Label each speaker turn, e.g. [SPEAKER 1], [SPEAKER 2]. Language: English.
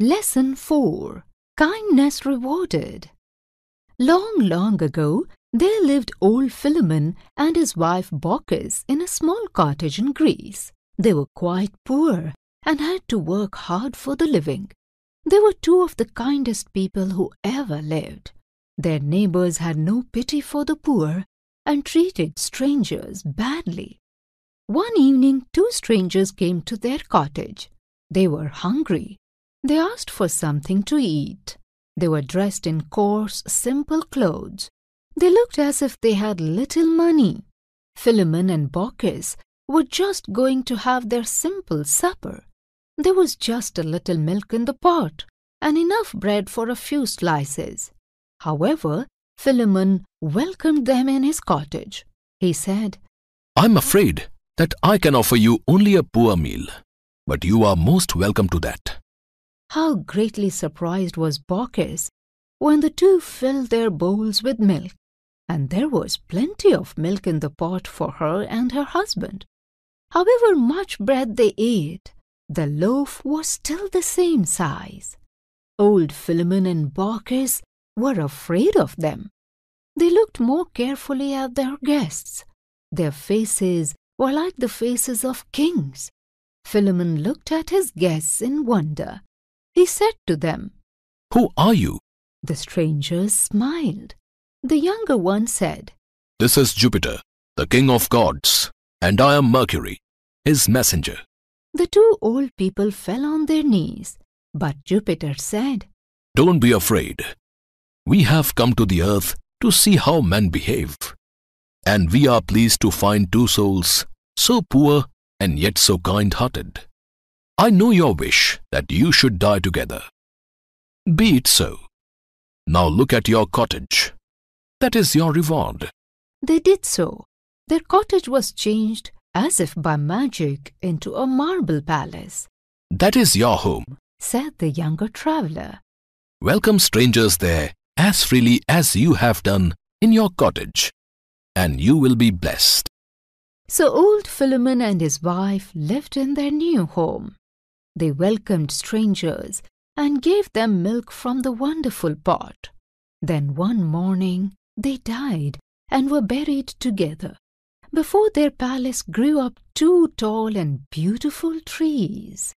[SPEAKER 1] Lesson 4 Kindness Rewarded. Long, long ago, there lived old Philemon and his wife Baucis in a small cottage in Greece. They were quite poor and had to work hard for the living. They were two of the kindest people who ever lived. Their neighbors had no pity for the poor and treated strangers badly. One evening, two strangers came to their cottage. They were hungry they asked for something to eat. They were dressed in coarse, simple clothes. They looked as if they had little money. Philemon and Baucis were just going to have their simple supper. There was just a little milk in the pot and enough bread for a few slices. However, Philemon welcomed them in his cottage. He said,
[SPEAKER 2] I'm afraid that I can offer you only a poor meal, but you are most welcome to that.
[SPEAKER 1] How greatly surprised was Baucis when the two filled their bowls with milk, and there was plenty of milk in the pot for her and her husband. However much bread they ate, the loaf was still the same size. Old Philemon and Baucis were afraid of them. They looked more carefully at their guests. Their faces were like the faces of kings. Philemon looked at his guests in wonder. He said to them,
[SPEAKER 2] Who are you?
[SPEAKER 1] The strangers smiled. The younger one said,
[SPEAKER 2] This is Jupiter, the king of gods, and I am Mercury, his messenger.
[SPEAKER 1] The two old people fell on their knees, but Jupiter said,
[SPEAKER 2] Don't be afraid. We have come to the earth to see how men behave. And we are pleased to find two souls, so poor and yet so kind hearted. I know your wish that you should die together. Be it so. Now look at your cottage. That is your reward.
[SPEAKER 1] They did so. Their cottage was changed as if by magic into a marble palace.
[SPEAKER 2] That is your home,
[SPEAKER 1] said the younger traveler.
[SPEAKER 2] Welcome strangers there as freely as you have done in your cottage, and you will be blessed.
[SPEAKER 1] So old Philemon and his wife lived in their new home. They welcomed strangers and gave them milk from the wonderful pot. Then one morning they died and were buried together. Before their palace grew up two tall and beautiful trees.